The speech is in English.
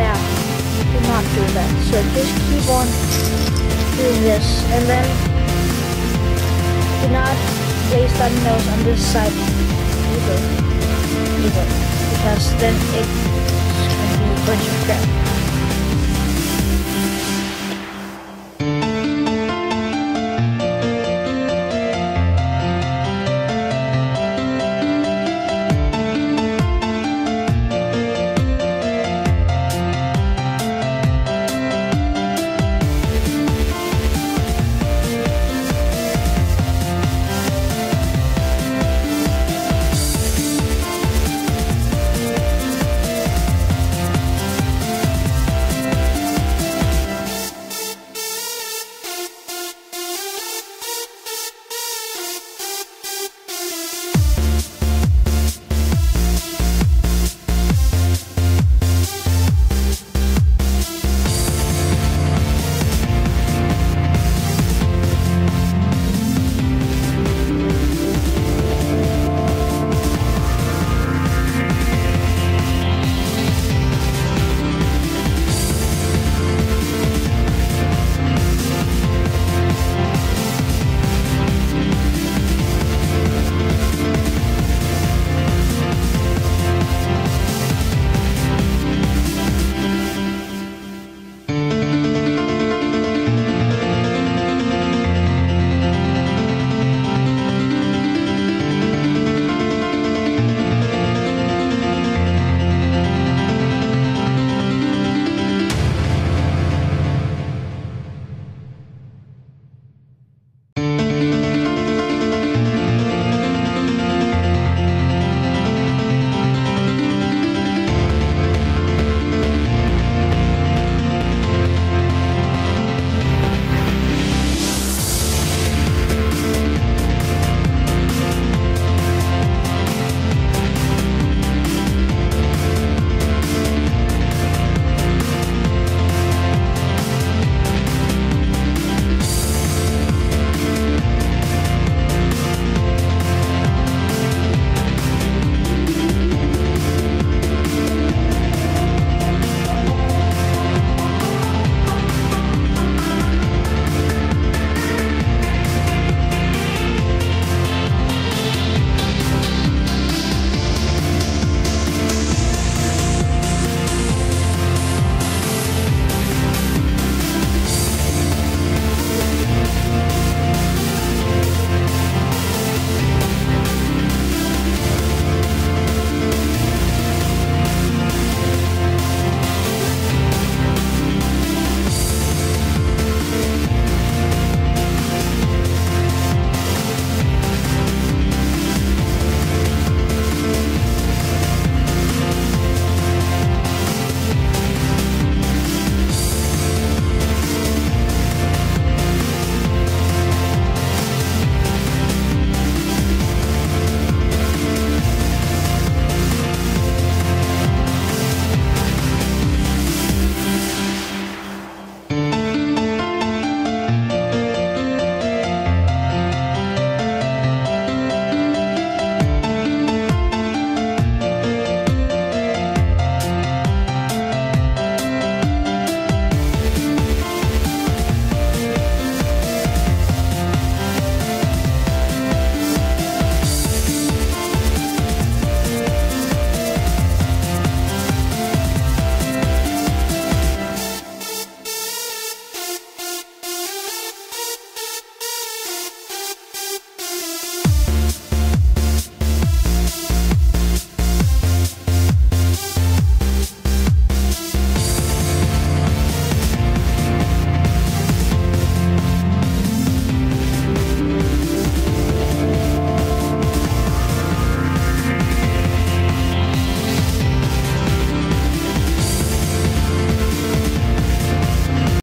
that. You do that. So just keep on doing this. And then do not place that nose on this side either. Either. Because then it's going to be a bunch of crap.